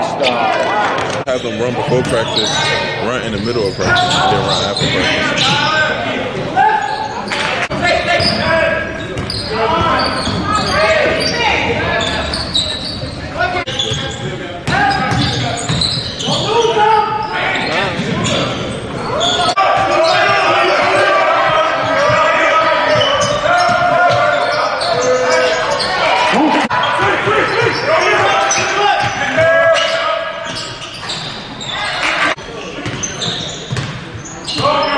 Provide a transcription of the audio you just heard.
Have them run before practice, run in the middle of practice, then run after practice. Charge!